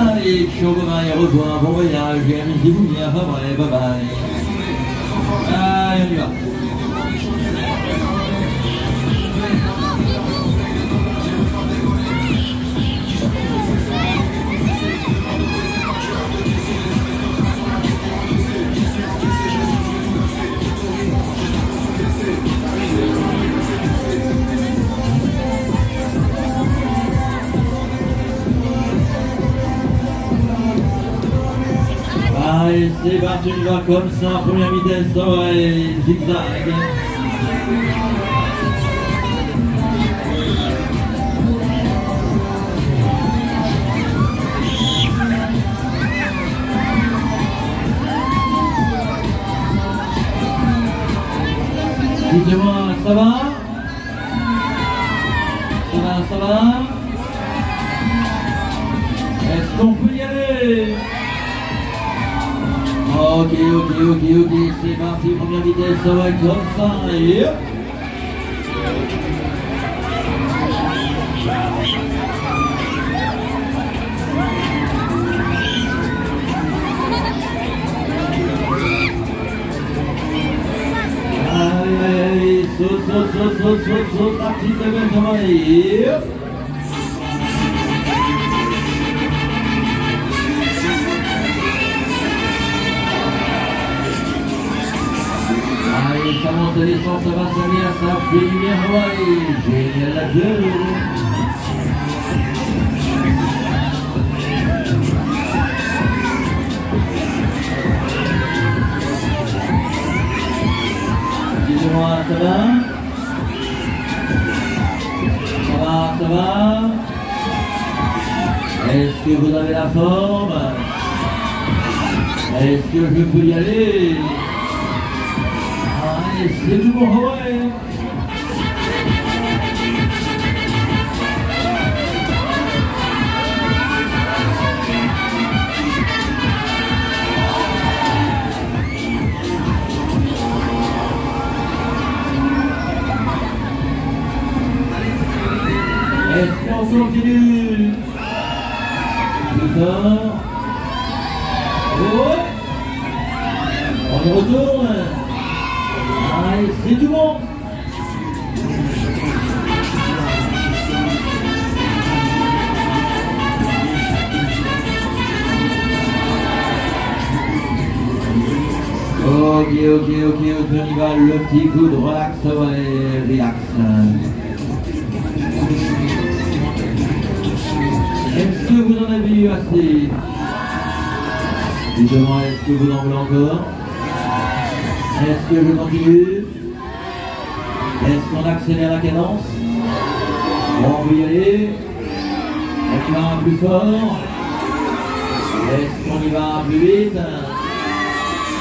Allez, je reviens, au revoir, Bon Voyage, Amusez-vous bien, Favre, Bye Bye. Ah, on y va. Allez, c'est parti, on va comme ça, première vitesse, et zigzag. Dites-moi, ça va? Ça va, ça va? Est-ce qu'on peut y aller? Ok, ok, ok, ok, c'est parti, première vitesse, ça va être comme ça, et hop Allez, allez, allez, saute, saute, saute, saute, saute, saute, parti, ça va, ça va, et hop Allez, ça monte, ça va, ça vient, ça fait du génial la gueule. Dites-moi, ça va? Ça va, ça va? Est-ce que vous avez la forme? Est-ce que je peux y aller? Allez, c'est tout bon, ouais Est-ce qu'on continue Plus fort. Ouais. On y retourne. Allez, c'est tout bon. Ok, ok, ok, ok, on y va, le petit coup de relax, ouais, relax. Est-ce que vous en avez eu assez? Dites-moi, est-ce que vous en voulez encore? Est-ce que je continue Est-ce qu'on accélère la cadence On peut y aller. Est-ce qu'on va plus fort Est-ce qu'on y va plus vite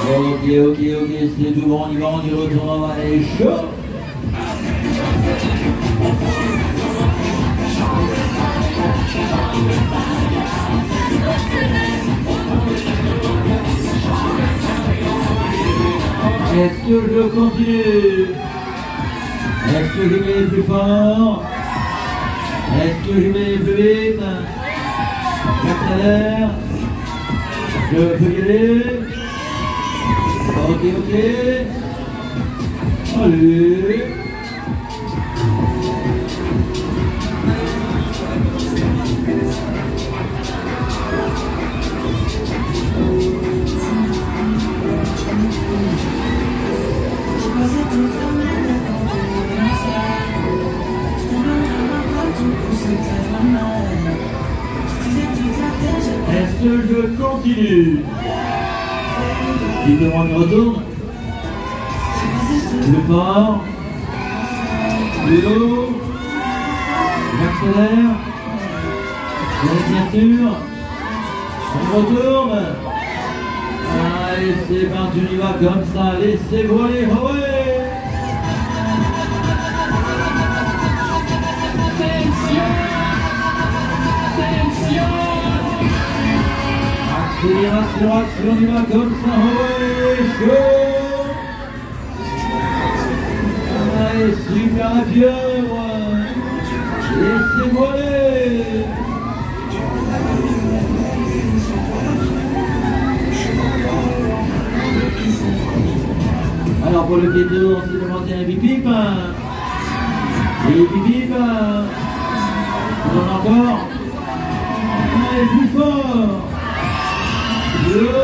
Ok, ok, ok, c'est tout bon, on y va, on y retourne, on va aller chaud Est-ce que je continue Est-ce que je mets plus fort Est-ce que je mets plus vite J'accélère Je peux y aller Ok, ok. Allez je continue Dites-moi on retourne. Plus fort. Plus haut. J'accélère. Bien sûr. On retourne. Allez, c'est parti, on y va comme ça. Laissez-vous aller. Ouais. Fédération Action du Magog Saint-Roch Allez, super pieuvre Laissez voler Alors pour le pied de l'ours, c'est le maintien bip bip. Bip bip euh, On en a encore. Allez, plus fort. Yeah.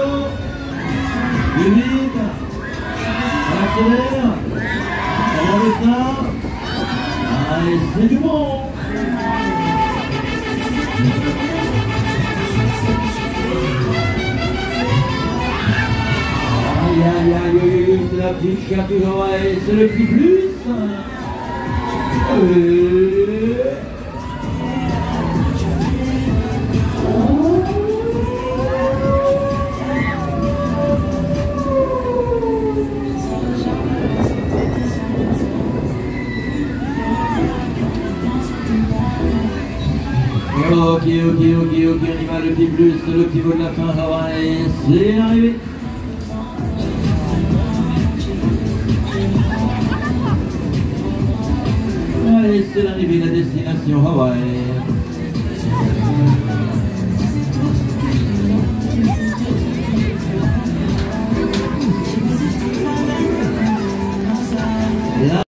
ok, ok, ok, ok, on y va, le petit plus, le petit bout de la fin, Hawaï, c'est arrivé. Allez, c'est l'arrivée, la destination Hawaï